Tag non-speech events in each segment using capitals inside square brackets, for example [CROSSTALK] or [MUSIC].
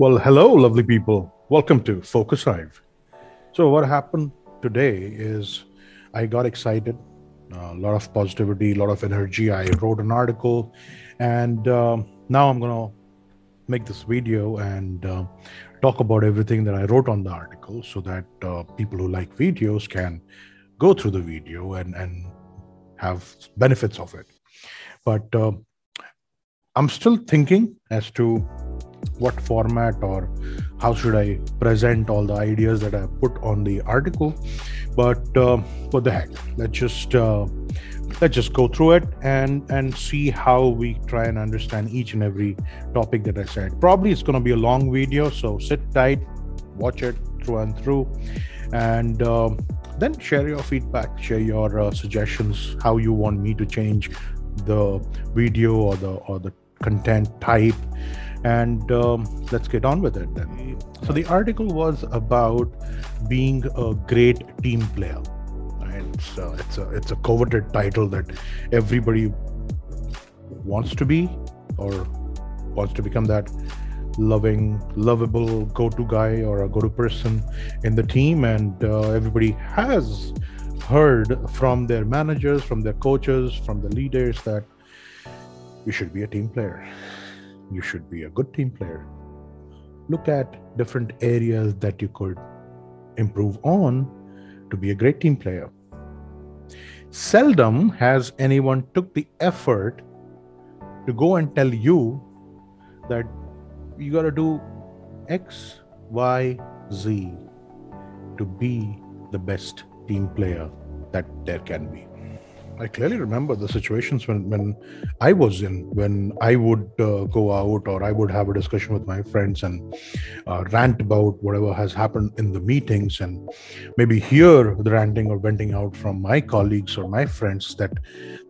Well, hello, lovely people. Welcome to Focus Hive. So, what happened today is I got excited, a lot of positivity, a lot of energy. I wrote an article, and um, now I'm going to make this video and uh, talk about everything that I wrote on the article so that uh, people who like videos can go through the video and, and have benefits of it. But uh, I'm still thinking as to what format or how should I present all the ideas that I put on the article. But uh, what the heck? Let's just uh, let's just go through it and and see how we try and understand each and every topic that I said. Probably it's going to be a long video, so sit tight, watch it through and through, and. Uh, then share your feedback share your uh, suggestions how you want me to change the video or the or the content type and um, let's get on with it then. So the article was about being a great team player and it's, it's a it's a coveted title that everybody wants to be or wants to become that loving lovable go-to guy or a go-to person in the team. And uh, everybody has heard from their managers from their coaches from the leaders that you should be a team player you should be a good team player. Look at different areas that you could improve on to be a great team player. Seldom has anyone took the effort to go and tell you that you got to do X, Y, Z to be the best team player that there can be. I clearly remember the situations when, when I was in, when I would uh, go out or I would have a discussion with my friends and uh, rant about whatever has happened in the meetings and maybe hear the ranting or venting out from my colleagues or my friends that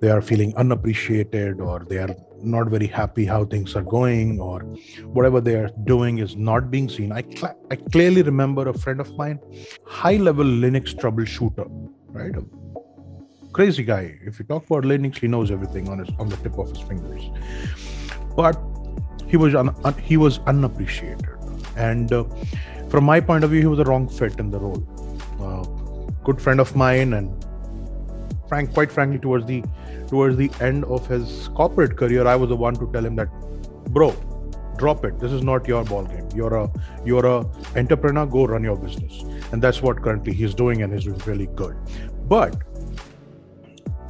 they are feeling unappreciated or they are not very happy how things are going or whatever they are doing is not being seen. I, cl- I clearly remember a friend of mine, high level Linux troubleshooter, right? Crazy guy. If you talk about Linux, he knows everything on his on the tip of his fingers. But he was un, un, he was unappreciated, and uh, from my point of view, he was the wrong fit in the role. Uh, good friend of mine, and frank, quite frankly, towards the towards the end of his corporate career, I was the one to tell him that, bro, drop it. This is not your ball game. You're a you're a entrepreneur. Go run your business, and that's what currently he's doing, and he's really good. But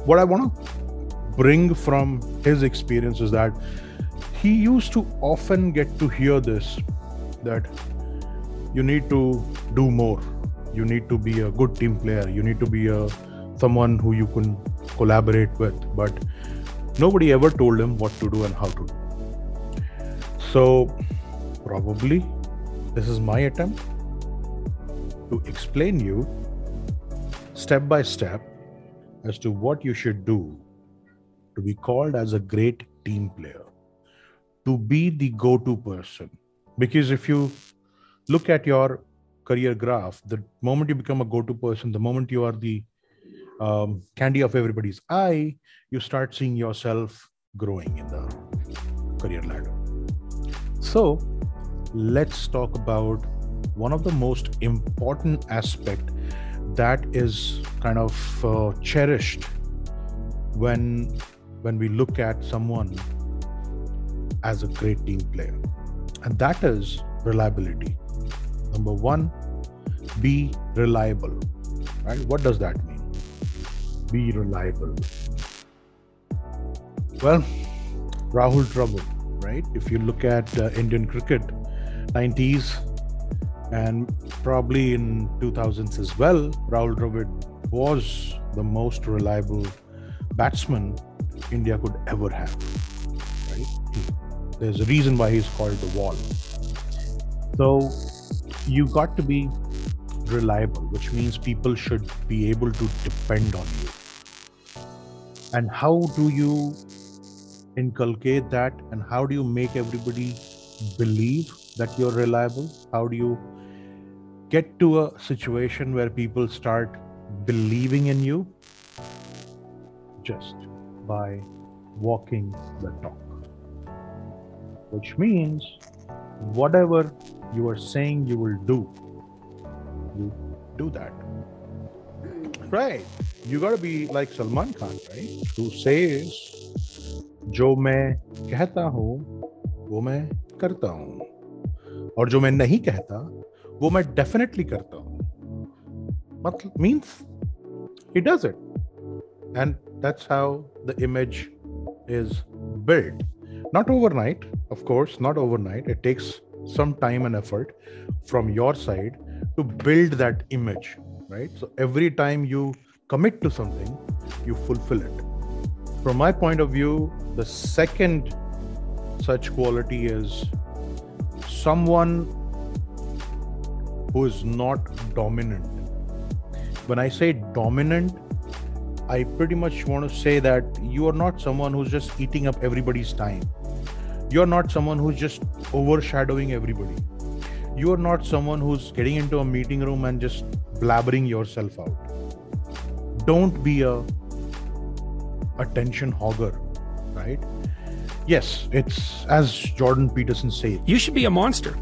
what I want to bring from his experience is that he used to often get to hear this that you need to do more. You need to be a good team player. You need to be a someone who you can collaborate with. But nobody ever told him what to do and how to do. So probably this is my attempt to explain you step by step as to what you should do to be called as a great team player, to be the go to person. Because if you look at your career graph, the moment you become a go to person, the moment you are the um, candy of everybody's eye, you start seeing yourself growing in the career ladder. So, let's talk about one of the most important aspect that is kind of uh, cherished when when we look at someone as a great team player. And that is reliability. Number 1 be reliable right? What does that mean? Be reliable. Well rahul dravid right? If you look at uh, indian cricket 90s and probably in 2000s as well, Rahul Dravid was the most reliable batsman India could ever have. Right? There's a reason why he's called the wall. So you got to be reliable, which means people should be able to depend on you. And how do you inculcate that? And how do you make everybody believe that you're reliable? How do you get to a situation where people start believing in you just by walking the talk. Which means whatever you are saying you will do you do that right you got to be like salman khan right who says जो मैं कहता हूं वो मैं करता हूं और जो मैं नहीं कहता वो मैं डेफिनेटली करता हूं मतलब means he does it and that's how the image is built not overnight of course not overnight it takes some time and effort from your side to build that image right so every time you commit to something you fulfill it from my point of view the second such quality is someone who is not dominant. When I say dominant, I pretty much want to say that you are not someone who's just eating up everybody's time. You're not someone who's just overshadowing everybody. You are not someone who's getting into a meeting room and just blabbering yourself out. Don't be a attention hogger, right? Yes, it's as Jordan Peterson says. You should be a monster.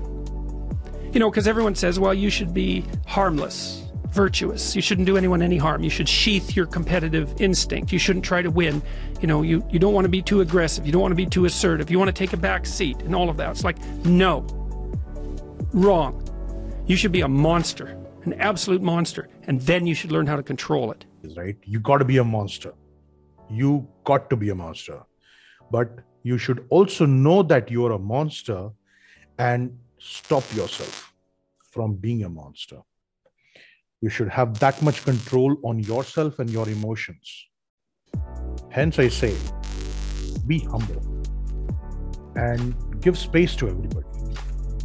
You know, because everyone says, well, you should be harmless, virtuous. You shouldn't do anyone any harm. You should sheath your competitive instinct. You shouldn't try to win. You know, you, you don't want to be too aggressive. You don't want to be too assertive. You want to take a back seat and all of that. It's like, no. Wrong. You should be a monster, an absolute monster. And then you should learn how to control it. Right? You got to be a monster. You got to be a monster. But you should also know that you're a monster and stop yourself from being a monster. You should have that much control on yourself and your emotions. Hence, I say, be humble and give space to everybody.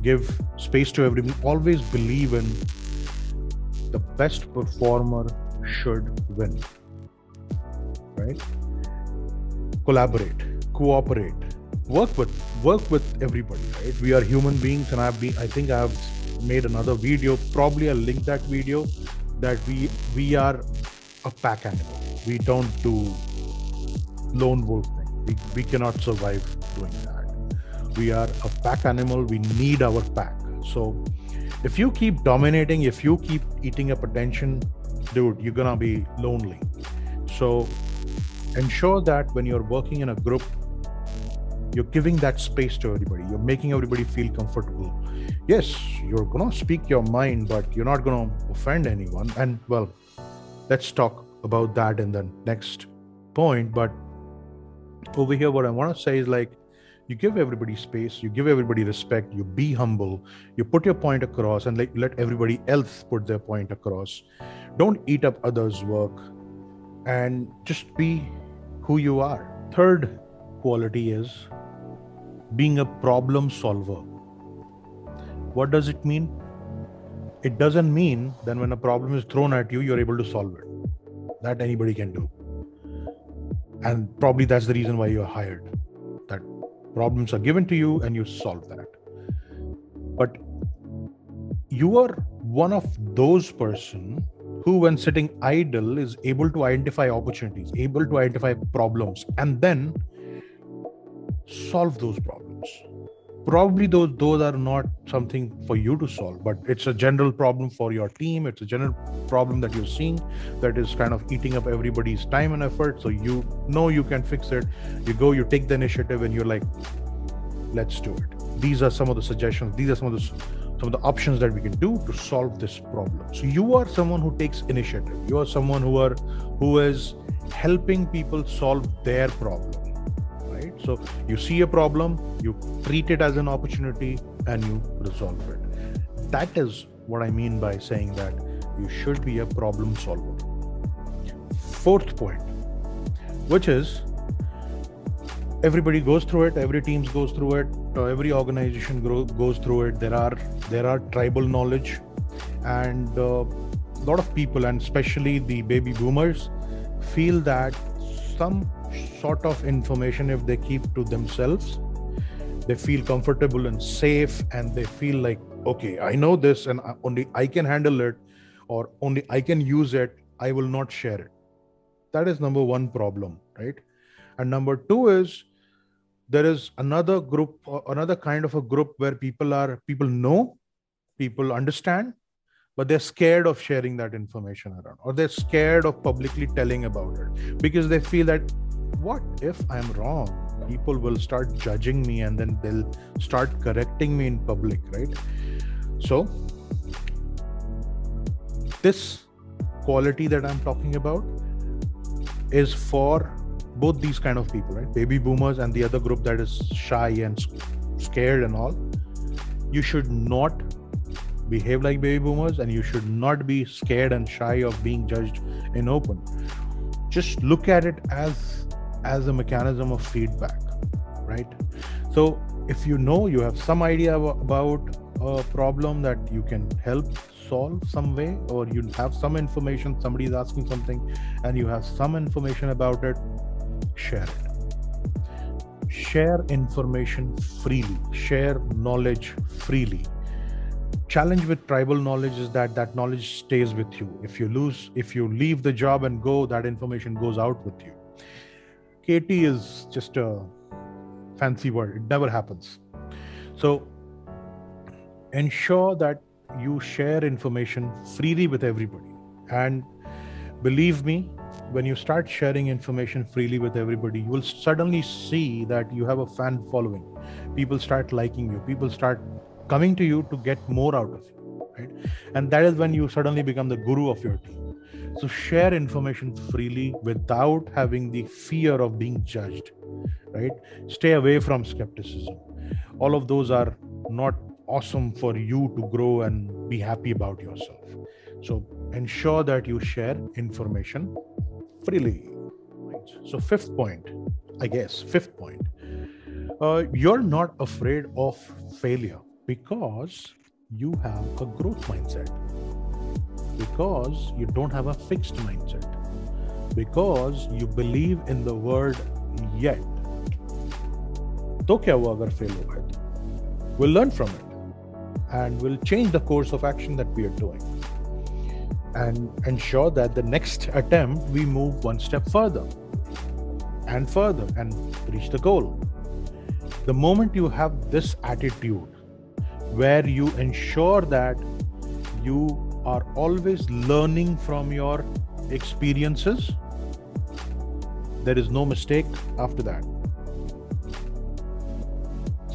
Give space to everybody. Always believe in the best performer should win. Right? Collaborate, cooperate, work with work with everybody right we are human beings and i've been i think i've made another video probably i'll link that video that we we are a pack animal. We don't do lone wolf thing. We, we cannot survive doing that. We are a pack animal. We need our pack. So if you keep dominating if you keep eating up attention dude you're gonna be lonely. So ensure that when you're working in a group you're giving that space to everybody. You're making everybody feel comfortable yes you're gonna speak your mind but you're not gonna offend anyone. And well let's talk about that in the next point. But over here what i want to say is like you give everybody space you give everybody respect you be humble you put your point across and let everybody else put their point across. Don't eat up others work and just be who you are. Third quality is being a problem solver. What does it mean? It doesn't mean that when a problem is thrown at you, you're able to solve it. That anybody can do. And probably that's the reason why you're hired. That problems are given to you and you solve that. But you are one of those person who when sitting idle is able to identify opportunities able to identify problems and then solve those problems probably those those are not something for you to solve but it's a general problem for your team. It's a general problem that you're seeing that is kind of eating up everybody's time and effort. So you know you can fix it. You go you take the initiative and you're like let's do it. These are some of the suggestions. These are some of the some of the options that we can do to solve this problem. So you are someone who takes initiative. You are someone who are who is helping people solve their problem so you see a problem, you treat it as an opportunity, and you resolve it. That is what I mean by saying that you should be a problem solver. Fourth point, which is everybody goes through it, every teams goes through it, uh, every organization grow, goes through it. There are there are tribal knowledge, and a uh, lot of people, and especially the baby boomers, feel that some sort of information if they keep to themselves. They feel comfortable and safe and they feel like okay i know this and only i can handle it or only i can use it. I will not share it. That is number one problem right? And number two is there is another group uh, another kind of a group where people are people know people understand but they're scared of sharing that information around or they're scared of publicly telling about it because they feel that what if i'm wrong? People will start judging me and then they'll start correcting me in public right? So this quality that i'm talking about is for both these kind of people right? Baby boomers and the other group that is shy and scared and all. You should not behave like baby boomers and you should not be scared and shy of being judged in open. Just look at it as as a mechanism of feedback right? So if you know you have some idea about a problem that you can help solve some way or you have some information somebody is asking something and you have some information about it share it. Share information freely. Share knowledge freely. Challenge with tribal knowledge is that that knowledge stays with you. If you lose if you leave the job and go that information goes out with you kt is just a fancy word. It never happens. So ensure that you share information freely with everybody. And believe me when you start sharing information freely with everybody you will suddenly see that you have a fan following. People start liking you. People start coming to you to get more out of you right? And that is when you suddenly become the guru of your team so share information freely without having the fear of being judged right? Stay away from skepticism. All of those are not awesome for you to grow and be happy about yourself. So ensure that you share information freely. So fifth point i guess fifth point. Uh, you're not afraid of failure because you have a growth mindset because you don't have a fixed mindset because you believe in the word yet तो क्या हुआ अगर fail हो गए तो we'll learn from it and we'll change the course of action that we are doing and ensure that the next attempt we move one step further and further and reach the goal the moment you have this attitude where you ensure that you are always learning from your experiences. There is no mistake after that.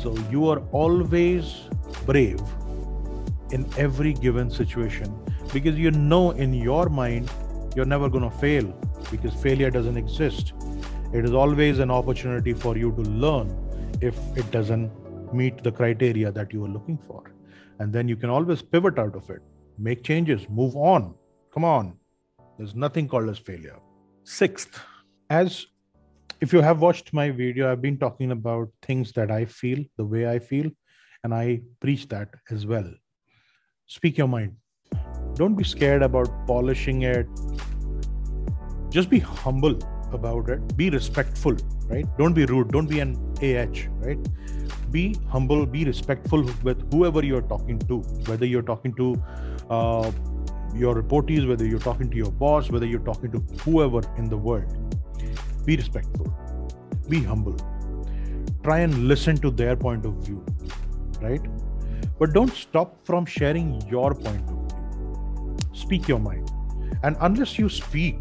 So you are always brave in every given situation because you know in your mind you're never going to fail because failure doesn't exist. It is always an opportunity for you to learn if it doesn't meet the criteria that you are looking for. And then you can always pivot out of it, make changes, move on. Come on. There's nothing called as failure. Sixth, as if you have watched my video, I've been talking about things that I feel, the way I feel, and I preach that as well. Speak your mind. Don't be scared about polishing it. Just be humble about it. Be respectful, right? Don't be rude. Don't be an AH, right? Be humble be respectful with whoever you're talking to whether you're talking to uh, your reportees whether you're talking to your boss whether you're talking to whoever in the world. Be respectful. Be humble. Try and listen to their point of view right? But don't stop from sharing your point of view. Speak your mind. And unless you speak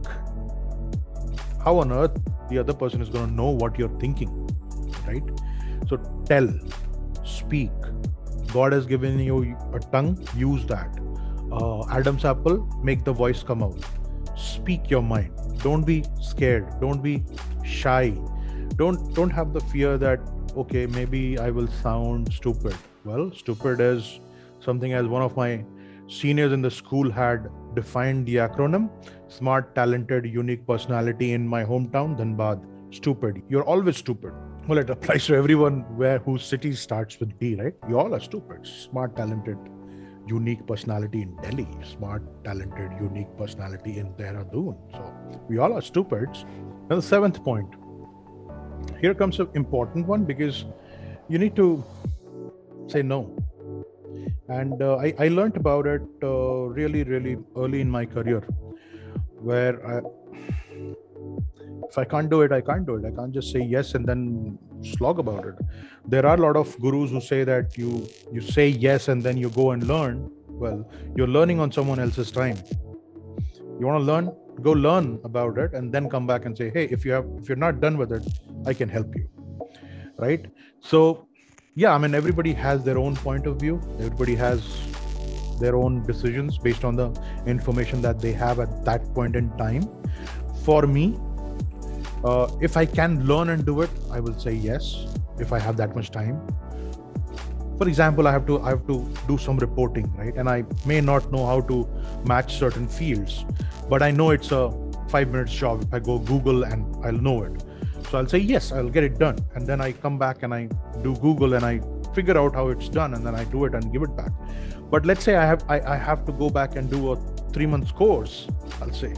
how on earth the other person is going to know what you're thinking right so tell, speak. God has given you a tongue, use that. Uh, Adam's apple, make the voice come out. Speak your mind. Don't be scared. Don't be shy. Don't don't have the fear that okay maybe I will sound stupid. Well, stupid is something as one of my seniors in the school had defined the acronym smart talented unique personality in my hometown dhanbad stupid you're always stupid well it applies to everyone where whose city starts with d right? You all are stupid. Smart talented unique personality in delhi. Smart talented unique personality in dehradun. So we all are stupids. And the seventh point. Here comes an important one because you need to say no. And uh, I, I learned about it uh, really really early in my career where I, if I can't do it, I can't do it. I can't just say yes and then slog about it. There are a lot of gurus who say that you you say yes and then you go and learn. Well you're learning on someone else's time. You want to learn? Go learn about it and then come back and say hey if you have if you're not done with it i can help you. Right? So yeah i mean everybody has their own point of view. Everybody has their own decisions based on the information that they have at that point in time. For me uh, if i can learn and do it i will say yes if i have that much time. For example i have to i have to do some reporting right? And i may not know how to match certain fields but i know it's a 5 minutes job. If i go google and i'll know it. So i'll say yes i'll get it done. And then i come back and i do google and i figure out how it's done and then i do it and give it back. But let's say i have i, I have to go back and do a 3 months course i'll say.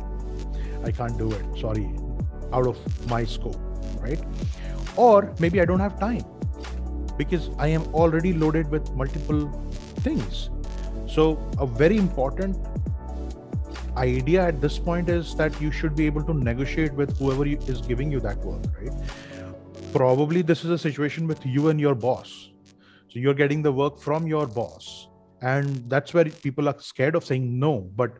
I can't do it sorry out of my scope right or maybe i don't have time because I am already loaded with multiple things. So, a very important idea at this point is that you should be able to negotiate with whoever is giving you that work, right? Probably this is a situation with you and your boss. So, you're getting the work from your boss, and that's where people are scared of saying no. But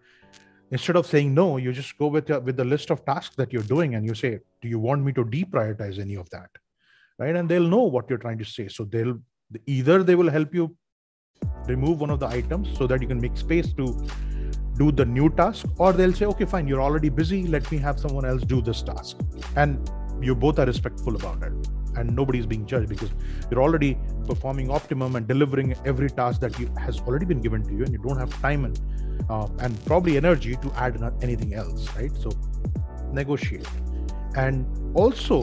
instead of saying no, you just go with your, with the list of tasks that you're doing, and you say, "Do you want me to deprioritize any of that?" right? And they'll know what you're trying to say. So they'll either they will help you remove one of the items so that you can make space to do the new task or they'll say okay fine you're already busy. Let me have someone else do this task. And you both are respectful about it and nobody's being judged because you're already performing optimum and delivering every task that you has already been given to you and you don't have time and uh, and probably energy to add anything else right? So negotiate. And also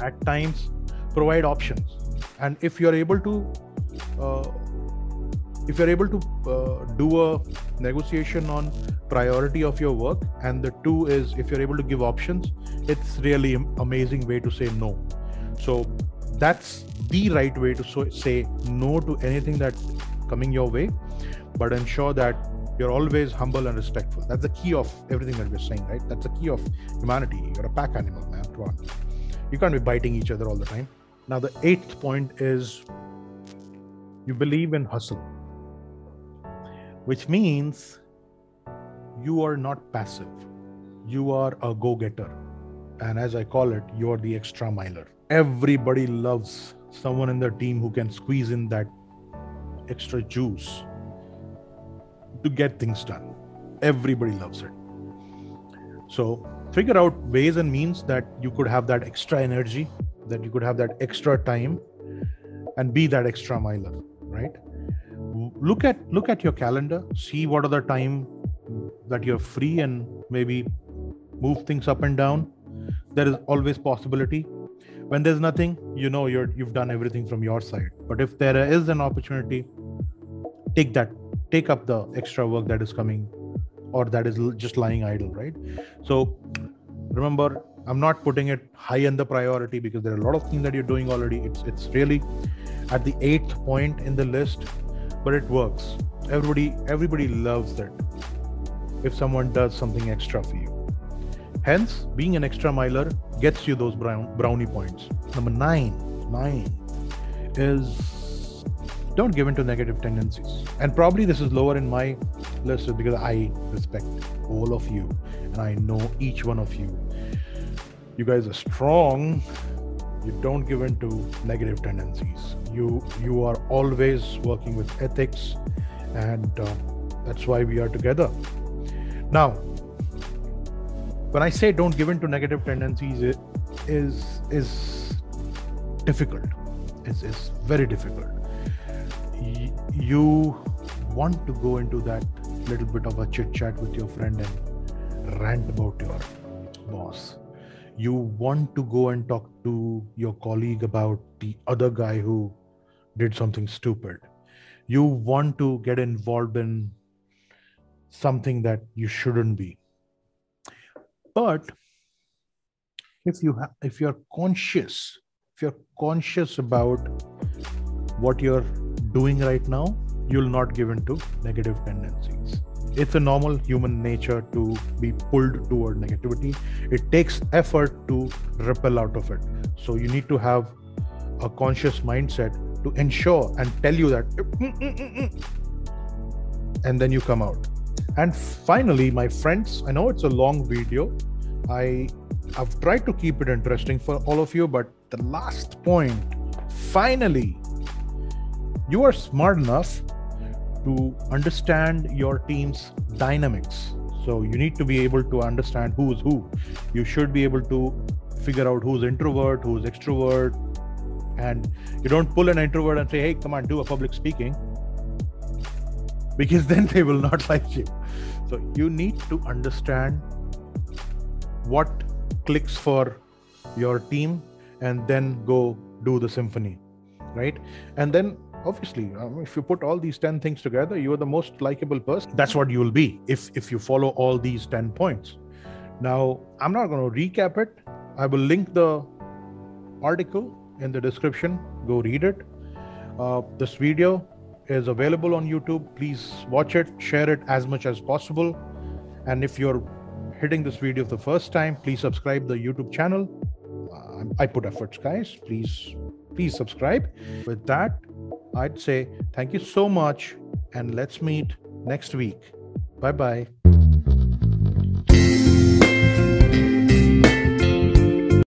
at times provide options. And if you're able to uh, if you're able to uh, do a negotiation on priority of your work and the two is if you're able to give options it's really amazing way to say no. So that's the right way to so, say no to anything that's coming your way but ensure that you're always humble and respectful. That's the key of everything that we're saying right? That's the key of humanity. You're a pack animal man. You can't be biting each other all the time. Now, the eighth point is you believe in hustle, which means you are not passive, you are a go getter. And as I call it, you're the extra miler. Everybody loves someone in their team who can squeeze in that extra juice to get things done. Everybody loves it. So figure out ways and means that you could have that extra energy that you could have that extra time and be that extra miler right look at look at your calendar see what are the time that you're free and maybe move things up and down. There is always possibility. When there's nothing you know you're you've done everything from your side. But if there is an opportunity take that take up the extra work that is coming or that is just lying idle right? So remember i'm not putting it high in the priority because there are a lot of things that you're doing already. It's it's really at the eighth point in the list but it works everybody everybody loves that if someone does something extra for you hence being an extra miler gets you those brown, brownie points number nine nine is don't give in to negative tendencies. And probably this is lower in my list because I respect all of you and I know each one of you. You guys are strong. You don't give in to negative tendencies. You you are always working with ethics, and uh, that's why we are together. Now, when I say don't give in to negative tendencies, it is is difficult. It's, it's very difficult you want to go into that little bit of a chit chat with your friend and rant about your boss. You want to go and talk to your colleague about the other guy who did something stupid. You want to get involved in something that you shouldn't be. But if you ha- if you're conscious, if you're conscious about what you're doing right now, you'll not give in to negative tendencies. It's a normal human nature to be pulled toward negativity. It takes effort to repel out of it. So you need to have a conscious mindset to ensure and tell you that, mm, mm, mm, and then you come out. And finally, my friends, I know it's a long video. I I've tried to keep it interesting for all of you, but the last point, finally, you are smart enough to understand your team's dynamics. So you need to be able to understand who's who. You should be able to figure out who's introvert, who's extrovert, and you don't pull an introvert and say, "Hey, come on, do a public speaking," because [LAUGHS] then they will not [LAUGHS] like you. So you need to understand what clicks for your team and then go do the symphony right and then obviously um, if you put all these 10 things together you are the most likable person. That's what you will be if if you follow all these 10 points. Now i'm not going to recap it. I will link the article in the description. Go read it. Uh, this video is available on youtube. Please watch it share it as much as possible. And if you're hitting this video for the first time, please subscribe the YouTube channel. I put efforts, guys. Please, please subscribe. With that, I'd say thank you so much, and let's meet next week. Bye bye.